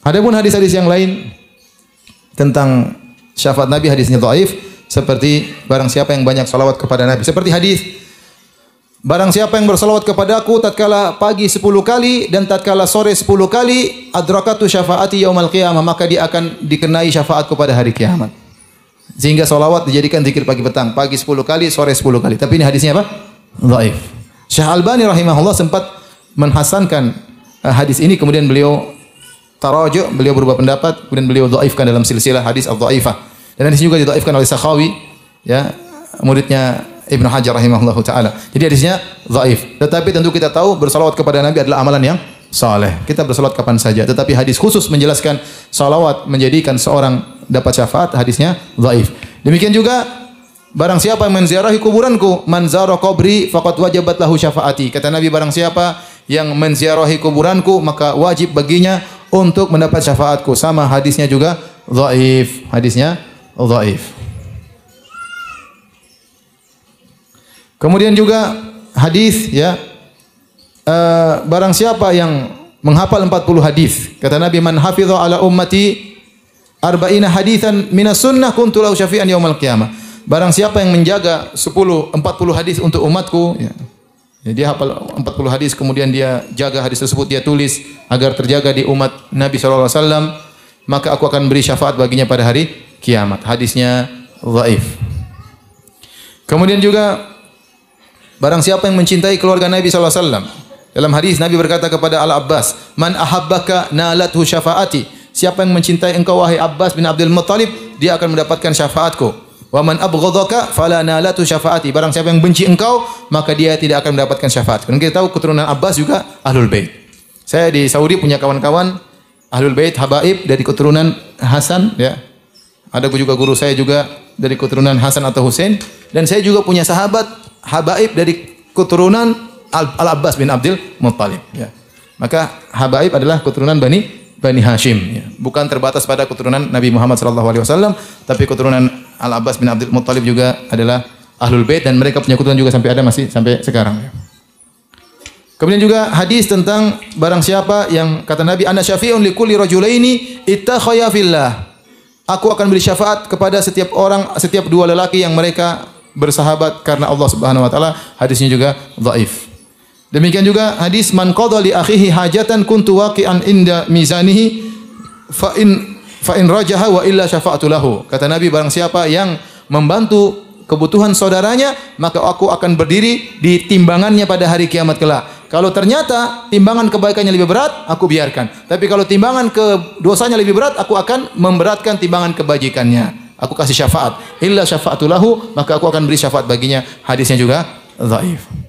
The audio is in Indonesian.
Adapun hadis-hadis yang lain tentang syafaat Nabi hadisnya dhaif seperti barang siapa yang banyak salawat kepada Nabi. Seperti hadis Barang siapa yang bersalawat kepadaku tatkala pagi 10 kali dan tatkala sore 10 kali adrakatu syafaati yaumal qiyamah maka dia akan dikenai syafaatku pada hari kiamat. Sehingga salawat dijadikan zikir pagi petang, pagi 10 kali, sore 10 kali. Tapi ini hadisnya apa? Dhaif. Syekh Albani rahimahullah sempat menhasankan uh, hadis ini kemudian beliau tarajuk, beliau berubah pendapat, kemudian beliau dhaifkan dalam silsilah hadis al-dhaifah. Dan hadis juga didhaifkan oleh Sakhawi, ya, muridnya Ibnu Hajar rahimahullah taala. Jadi hadisnya dhaif. Tetapi tentu kita tahu bersalawat kepada Nabi adalah amalan yang saleh. Kita bersalawat kapan saja. Tetapi hadis khusus menjelaskan salawat menjadikan seorang dapat syafaat hadisnya dhaif. Demikian juga barang siapa yang menziarahi kuburanku, man zara qabri faqad wajabat lahu syafaati. Kata Nabi barang siapa yang menziarahi kuburanku maka wajib baginya untuk mendapat syafaatku. Sama hadisnya juga dhaif. Hadisnya dhaif. Kemudian juga hadis ya uh, barang siapa yang menghafal 40 hadis kata Nabi man hafidha ala ummati arba'ina haditsan minas sunnah kuntu syafi'an yaumal qiyamah barang siapa yang menjaga 10 40 hadis untuk umatku Ya, dia hafal 40 hadis kemudian dia jaga hadis tersebut dia tulis agar terjaga di umat Nabi SAW maka aku akan beri syafaat baginya pada hari kiamat. Hadisnya dhaif. Kemudian juga Barang siapa yang mencintai keluarga Nabi sallallahu alaihi wasallam. Dalam hadis Nabi berkata kepada Al Abbas, "Man ahabbaka nalathu syafaati." Siapa yang mencintai engkau wahai Abbas bin Abdul Muttalib, dia akan mendapatkan syafaatku. Wa man abghadaka fala nalatu syafaati. Barang siapa yang benci engkau, maka dia tidak akan mendapatkan syafaat. Dan kita tahu keturunan Abbas juga Ahlul Bait. Saya di Saudi punya kawan-kawan Ahlul Bait Habaib dari keturunan Hasan ya. Ada juga guru saya juga dari keturunan Hasan atau Husain dan saya juga punya sahabat Habaib dari keturunan Al-Abbas bin Abdul Muttalib. Ya. Maka Habaib adalah keturunan Bani Bani Hashim. Ya. Bukan terbatas pada keturunan Nabi Muhammad SAW, tapi keturunan Al-Abbas bin Abdul Muttalib juga adalah Ahlul Bait dan mereka punya juga sampai ada masih sampai sekarang. Kemudian juga hadis tentang barang siapa yang kata Nabi ana syafi'un li kulli rajulaini ittakhaya fillah. Aku akan beri syafaat kepada setiap orang, setiap dua lelaki yang mereka bersahabat karena Allah Subhanahu wa taala. Hadisnya juga dhaif. Demikian juga hadis man qada li akhihi hajatan kuntu waqi'an inda mizanihi fa in fa in rajaha wa illa syafa'tu lahu. Kata Nabi barang siapa yang membantu kebutuhan saudaranya, maka aku akan berdiri di timbangannya pada hari kiamat kelak. Kalau ternyata timbangan kebaikannya lebih berat, aku biarkan. Tapi kalau timbangan ke dosanya lebih berat, aku akan memberatkan timbangan kebajikannya. Aku kasih syafaat. Illa syafa'atu lahu, maka aku akan beri syafaat baginya. Hadisnya juga dhaif.